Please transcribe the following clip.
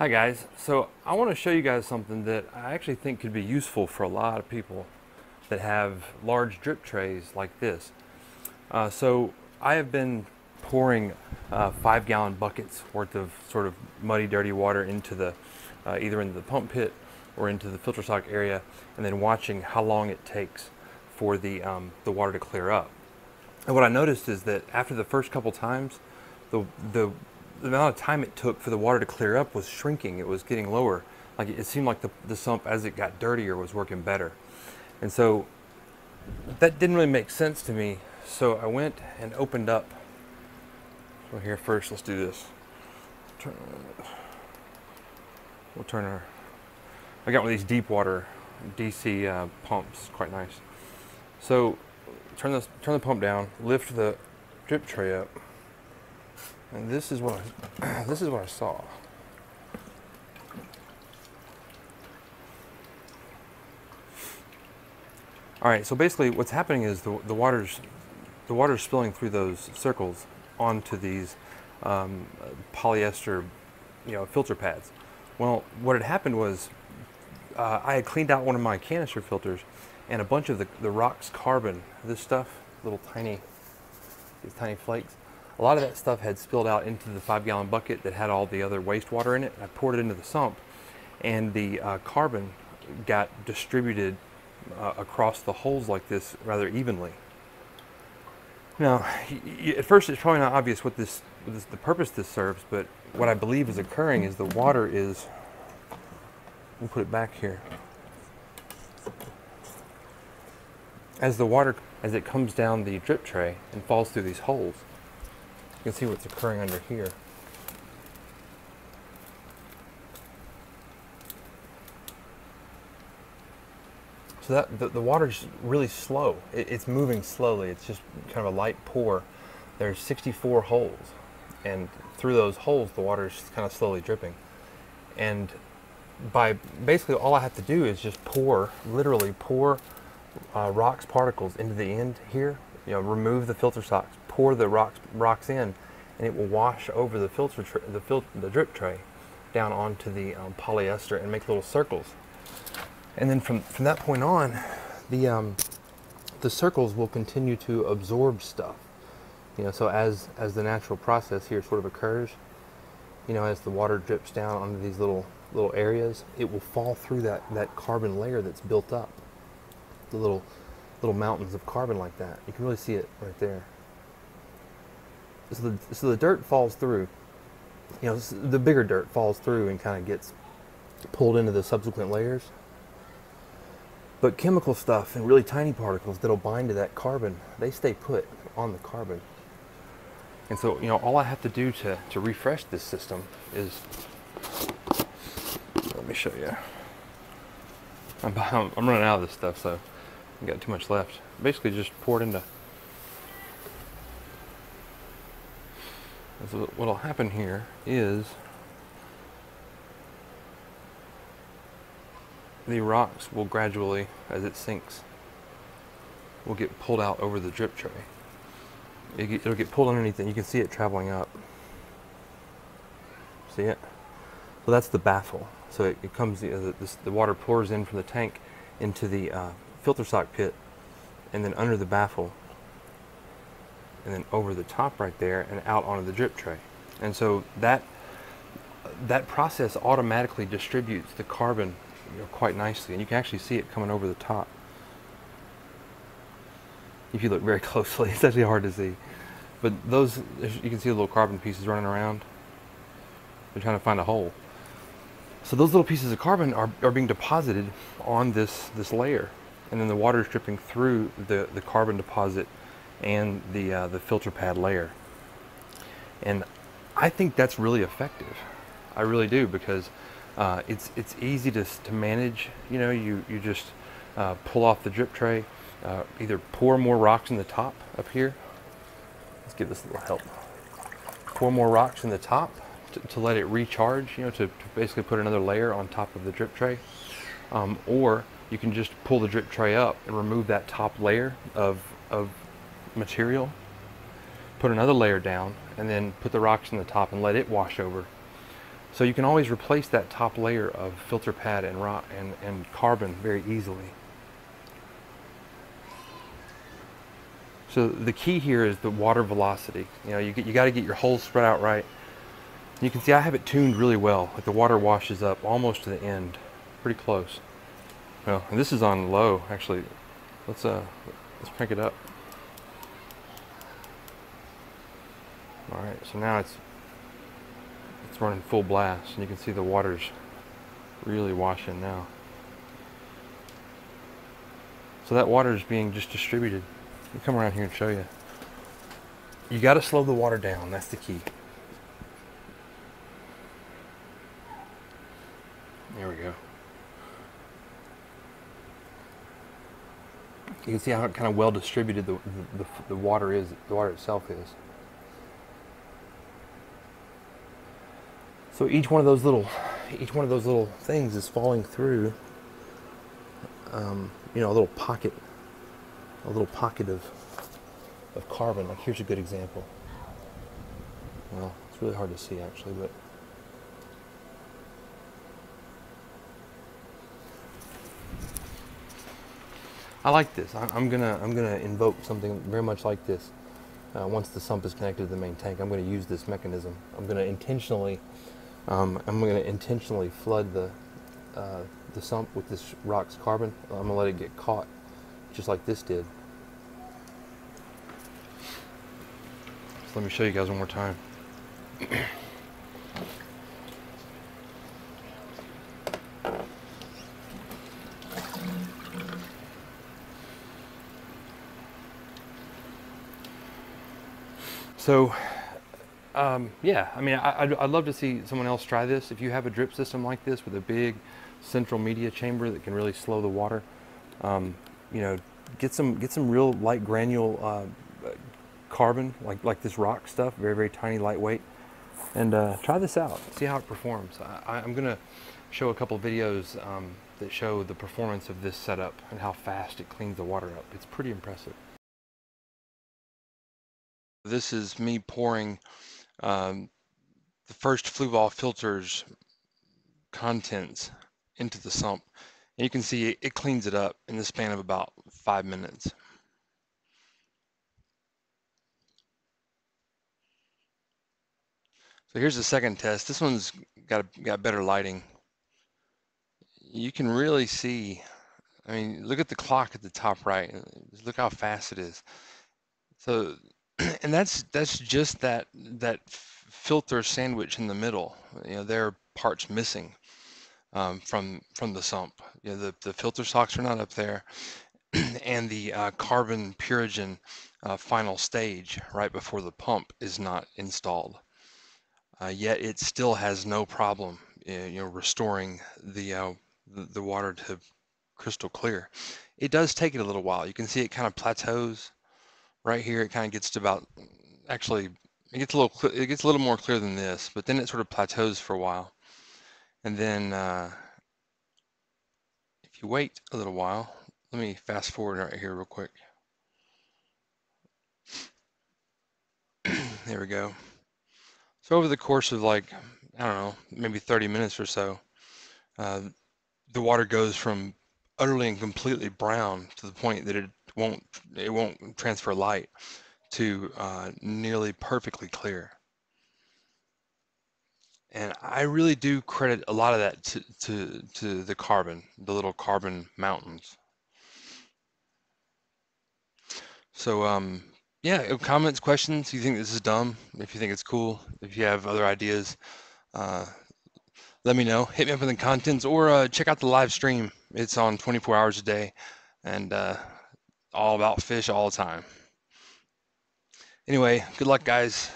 Hi guys, so I want to show you guys something that I actually think could be useful for a lot of people that have large drip trays like this. Uh, so I have been pouring uh, five gallon buckets worth of sort of muddy dirty water into the uh, either into the pump pit or into the filter sock area and then watching how long it takes for the, um, the water to clear up. And what I noticed is that after the first couple times, the, the, the amount of time it took for the water to clear up was shrinking. It was getting lower. Like it seemed like the, the sump, as it got dirtier, was working better. And so that didn't really make sense to me. So I went and opened up. So here first, let's do this. Turn, we'll turn our. I got one of these deep water DC uh, pumps, quite nice. So turn this, turn the pump down, lift the drip tray up, and this is what I, this is what I saw. All right, so basically what's happening is the, the water's the water's spilling through those circles onto these um, polyester, you know, filter pads. Well, what had happened was uh, I had cleaned out one of my canister filters, and a bunch of the, the ROX carbon, this stuff, little tiny, these tiny flakes, a lot of that stuff had spilled out into the five gallon bucket that had all the other wastewater in it. I poured it into the sump, and the uh, carbon got distributed uh, across the holes like this rather evenly. Now, at first it's probably not obvious what this, what this, the purpose this serves, but what I believe is occurring is the water is, we'll put it back here. As the water, as it comes down the drip tray and falls through these holes, you can see what's occurring under here. So that the, the water's really slow. It, it's moving slowly. It's just kind of a light pour. There's 64 holes, and through those holes, the water's kind of slowly dripping. And by basically all I have to do is just pour, literally pour uh, ROX particles into the end here. You know, remove the filter socks, pour the rocks ROX in, and it will wash over the filter the fil the drip tray down onto the um, polyester and make little circles. And then from, from that point on, the, um, the circles will continue to absorb stuff. You know, so as, as the natural process here sort of occurs, you know, as the water drips down onto these little, little areas, it will fall through that, that carbon layer that's built up. The little, little mountains of carbon like that. You can really see it right there. So the, so the dirt falls through, you know, the bigger dirt falls through and kind of gets pulled into the subsequent layers. But chemical stuff and really tiny particles that'll bind to that carbon, they stay put on the carbon. And so, you know, all I have to do to, to refresh this system is, let me show you. I'm, I'm running out of this stuff, so I've got too much left. Basically just pour it into, so what'll happen here is the ROX will gradually, as it sinks, will get pulled out over the drip tray. It'll get pulled underneath and You can see it traveling up. See it? So that's the baffle. So it, it comes, the, the water pours in from the tank into the uh, filter sock pit and then under the baffle and then over the top right there and out onto the drip tray. And so that that process automatically distributes the carbon you know, quite nicely, and you can actually see it coming over the top. If you look very closely, it's actually hard to see. But those, you can see the little carbon pieces running around. They're trying to find a hole. So those little pieces of carbon are, are being deposited on this, this layer. And then the water is dripping through the, the carbon deposit and the, uh, the filter pad layer. And I think that's really effective. I really do because uh, it's it's easy to, to manage. You know, you you just uh, pull off the drip tray, uh, either pour more ROX in the top up here. Let's give this a little help. Pour more ROX in the top to, to let it recharge. You know, to, to, basically put another layer on top of the drip tray, um, or you can just pull the drip tray up and remove that top layer of of material. Put another layer down, and then put the ROX in the top and let it wash over So you can always replace that top layer of filter pad and rock and, and carbon very easily. So the key here is the water velocity. You know, you, you got to get your holes spread out right. You can see I have it tuned really well. Like the water washes up almost to the end, pretty close. Well, and this is on low actually. Let's uh, let's crank it up. All right, so now it's it's running full blast, and you can see the water's really washing now. So that water is being just distributed. Let me come around here and show you. You got to slow the water down. That's the key. There we go. You can see how kind of well distributed the, the, the, water is, the water itself is. So each one of those little, each one of those little things is falling through, um, you know, a little pocket a little pocket of, of carbon. Like here's a good example. Well, it's really hard to see actually, but I like this. I, am gonna I'm gonna invoke something very much like this. Uh, once the sump is connected to the main tank, I'm going to use this mechanism. I'm going to intentionally um, I'm to intentionally flood the uh, the sump with this ROX carbon. I'm to let it get caught just like this did. So let me show you guys one more time. So, um, yeah, I mean, I, would I'd love to see someone else try this. If you have a drip system like this with a big central media chamber that can really slow the water, um, you know, get some get some real light granule uh, carbon like like this rock stuff, very very tiny, lightweight, and uh, try this out. See how it performs. I, am gonna show a couple videos um, that show the performance of this setup and how fast it cleans the water up. It's pretty impressive. This is me pouring um, the first Fluval filters contents into the sump. And you can see it, cleans it up in the span of about five minutes. So here's the second test. This one's got got better lighting. You can really see. I mean, look at the clock at the top right. Look how fast it is. So, and that's that's just that that filter sandwich in the middle. You know, there are parts missing um, from from the sump. You know, the, the filter socks are not up there, and the uh, carbon purigen uh, final stage right before the pump is not installed. Uh, yet it still has no problem, you know, restoring the, uh, the the water to crystal clear. It does take it a little while. You can see it kind of plateaus right here. It kind of gets to about actually it gets a little it gets a little more clear than this, but then it sort of plateaus for a while. And then uh, if you wait a little while, let me fast forward right here real quick. there we go. So over the course of like, I don't know, maybe 30 minutes or so, uh, the water goes from utterly and completely brown to the point that it won't it won't transfer light to uh, nearly perfectly clear. And I really do credit a lot of that to, to, to the carbon, the little carbon mountains. So, um, yeah, uh, comments, questions. You think this is dumb? If you think it's cool, if you have other ideas, uh, let me know. Hit me up in the contents or uh, check out the live stream. It's on 24 hours a day and uh, all about fish all the time. Anyway, good luck, guys.